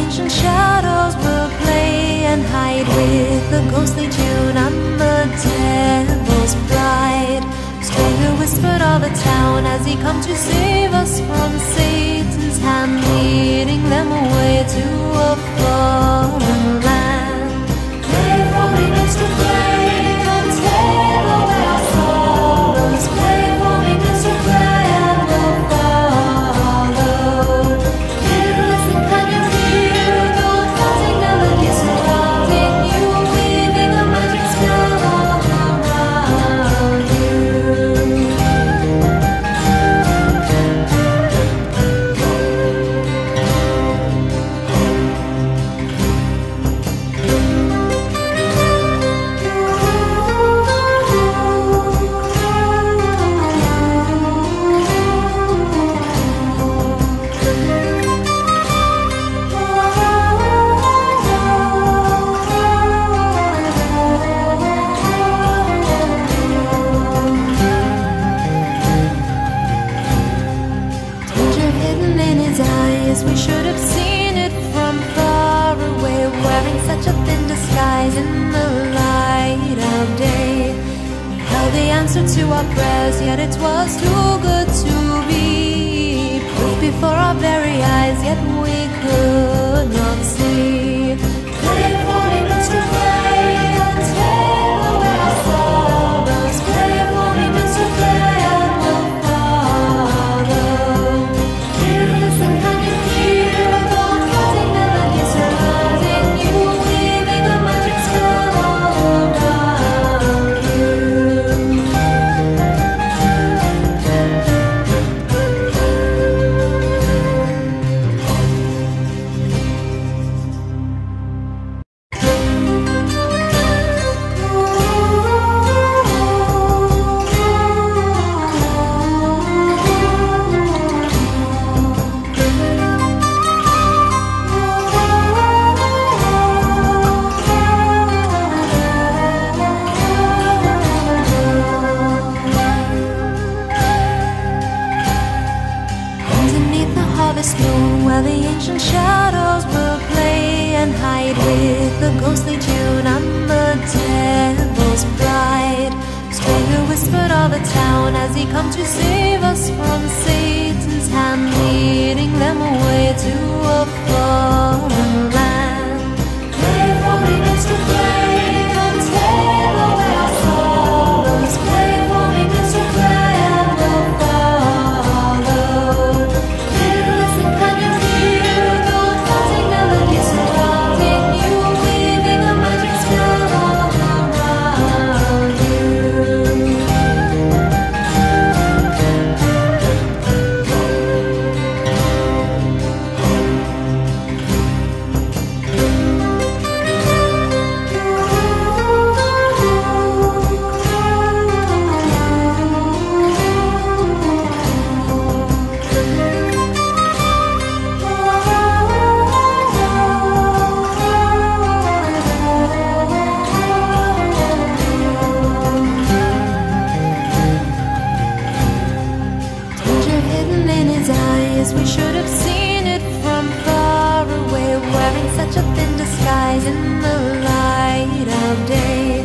ancient shadows will play and hide with the ghostly tune. I'm the devil's bride. Stranger whispered all the town as he comes to save us from Satan's hand, leading them away to a far. His eyes, we should have seen it from far away. Wearing such a thin disguise in the light of day. We held the answer to our prayers, yet it was too good to be. Proof before our very eyes, yet we harvest where the ancient shadows will play and hide with the ghostly tune and the devil's pride. Stranger whispered all the town as he come to save us from such a thin disguise in the light of day.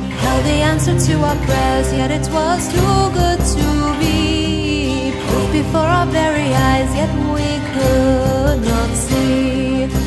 We held the answer to our prayers, yet it was too good to be. Proof before our very eyes, yet we could not see.